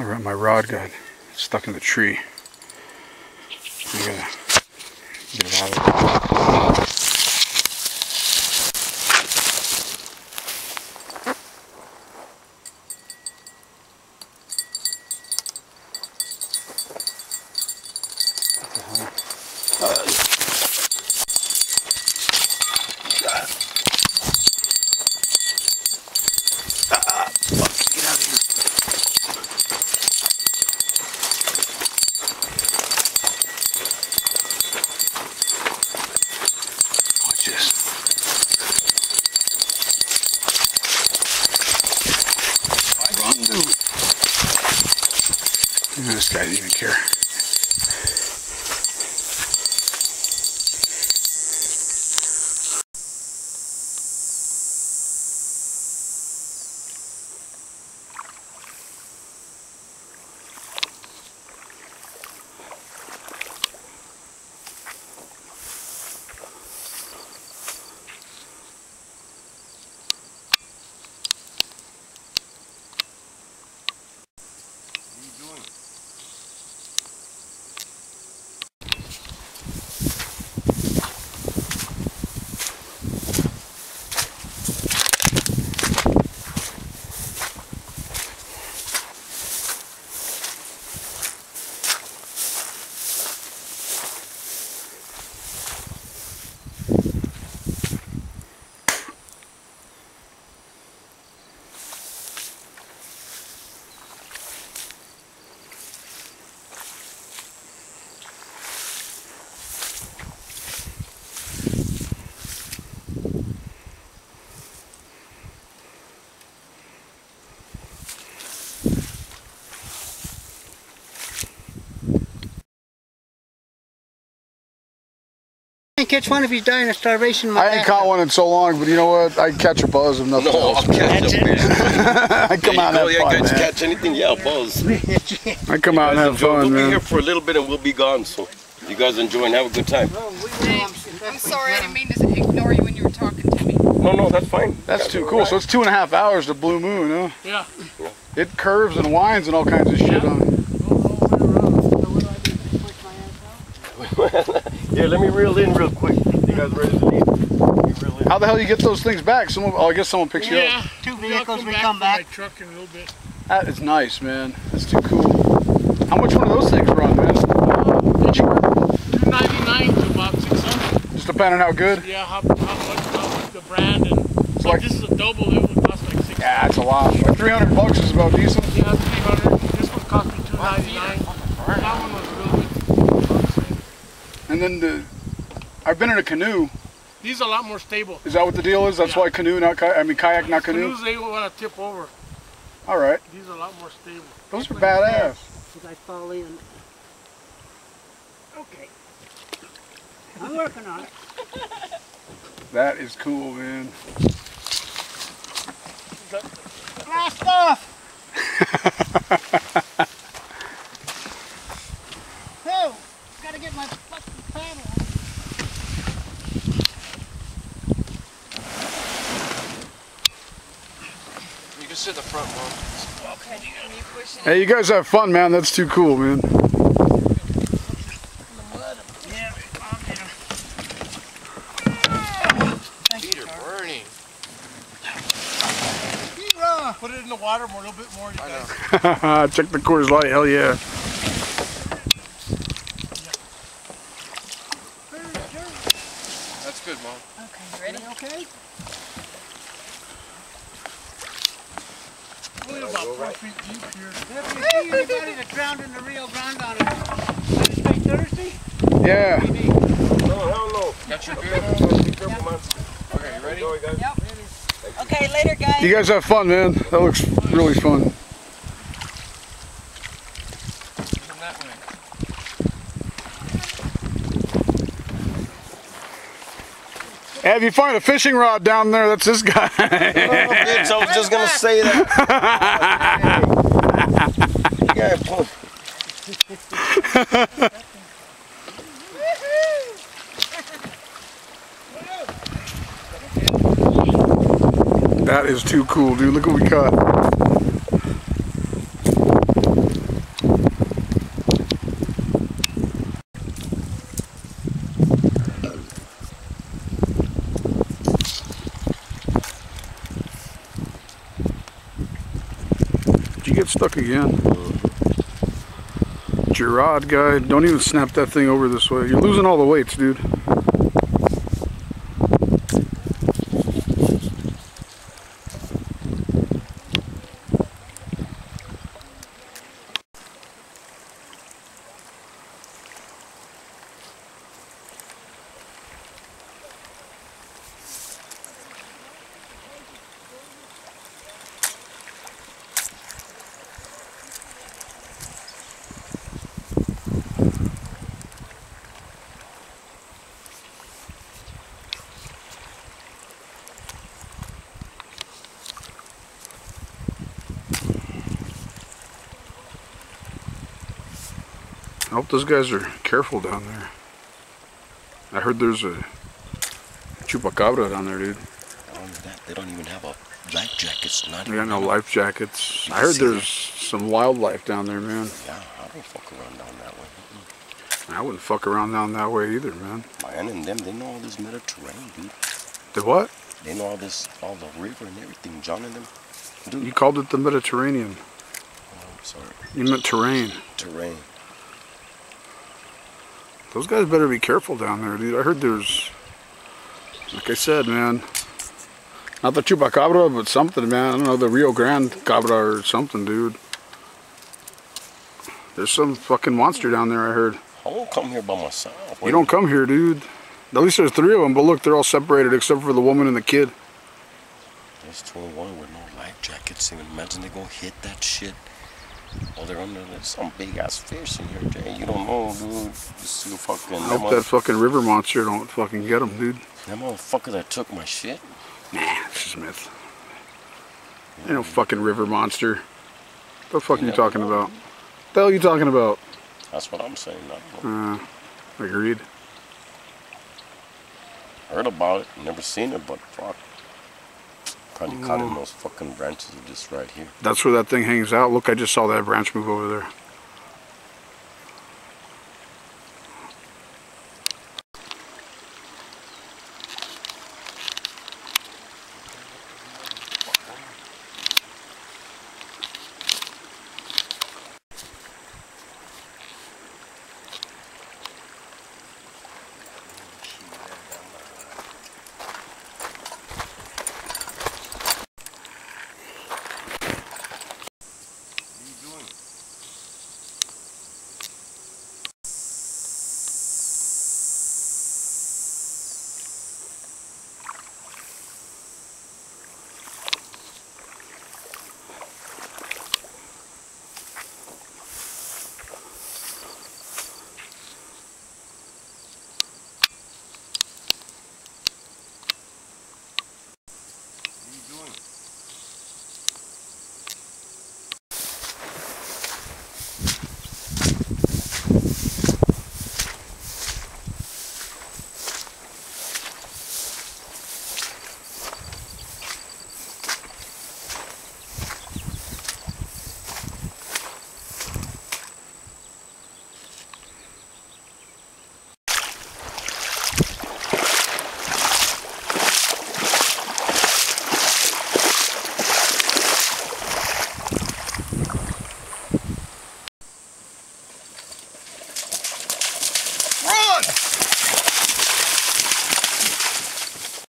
my rod got stuck in the tree. I gotta get it out of there. Yeah, This guy didn't even care. Catch one if he's dying of starvation. I ain't caught one in so long, but you know what? I catch a buzz of nothing No, I'll else. catch them, man. I come out and There have. Yeah, fun, man. catch anything, yeah, buzz. I come out and have Enjoy. fun, We'll be here for a little bit and we'll be gone, so you guys enjoy and have a good time. I'm sorry, I didn't mean to ignore you when you were talking to me. No, no, that's fine. That's too cool. So it's two and a half hours to Blue Moon, huh? Yeah. It curves and winds and all kinds of shit on. Yeah, let me reel in real quick. You guys ready to leave? Let me reel in. How the hell you get those things back? Someone, oh, I guess someone picks you up. Yeah. Two vehicles, we come back. My truck in a little bit. That is nice, man. That's too cool. How much one of those things run, man? Two ninety nine to about six hundred. Just depending on how good. Yeah, how, how much how much the brand and so like- this is a double. It would cost like six. Yeah, that's a lot. Like 300 bucks is about decent. Yeah, three hundred. This one cost me two ninety nine. That one was really good. And then the, I've been in a canoe. These are a lot more stable. Is that what the deal is? That's Yeah. why canoe, not kayak. I mean kayak, not canoe. Canoes they want to tip over. All right, These are a lot more stable. those are badass. You guys fall in. Okay. I'm working on it. That is cool, man. Blast off! oh, gotta get my fucking paddle. You can sit in the front, Mom. Hey, you guys have fun, man. That's too cool, man. Yeah, I'll get him. Feet are burning. Put it in the water more, a little bit more. I know. Check the Coors Light. Hell yeah. That's good, Mom. Okay, ready? Okay? Only about four feet deep here. Have you seen anybody in the Rio Grande on a Wednesday, Thursday? Yeah. No, hell no. Got your beer? Be careful, man. Okay, you ready? Enjoy, guys. Okay, later, guys. You guys have fun, man. That looks really fun. Come that way. Hey, if you find a fishing rod down there, that's this guy. Oh, bitch, I was just gonna say that. yeah, pull. that is too cool, dude. Look what we caught. Did you get stuck again? Gerard guy, don't even snap that thing over this way. You're losing all the weights, dude. I hope those guys are careful down there. I heard there's a chupacabra down there, dude. Not only that, they don't even have a life jackets. Not They got no life jackets. I heard there's some wildlife down there, man. Yeah, I don't fuck around down that way. I wouldn't fuck around down that way either, man. Man and them, they know all this Mediterranean, dude. The what? They know all this, all the river and everything. John and them, You called it the Mediterranean. Oh, I'm sorry, You meant terrain. terrain. Those guys better be careful down there, dude. I heard there's, like I said, man. Not the chupacabra, but something, man. I don't know, the Rio Grande cabra or something, dude. There's some fucking monster down there, I heard. I won't come here by myself. You don't come here, dude. At least there's three of them, but look, they're all separated except for the woman and the kid. There's 21 with no life jackets. Imagine they go hit that shit. Or they're under like, some big ass fish in here, Jay. You don't know, dude. You see fucking. I hope that fucking river monster don't fucking get them, dude. that motherfucker that took my shit. Nah, it's just myth. Ain't no fucking river monster. What the fuck are you talking know. about? The hell are you talking about? That's what I'm saying. I don't know. Uh, agreed. heard about it, never seen it, but fuck. Probably caught in those fucking branches just right here. That's where that thing hangs out. Look, I just saw that branch move over there.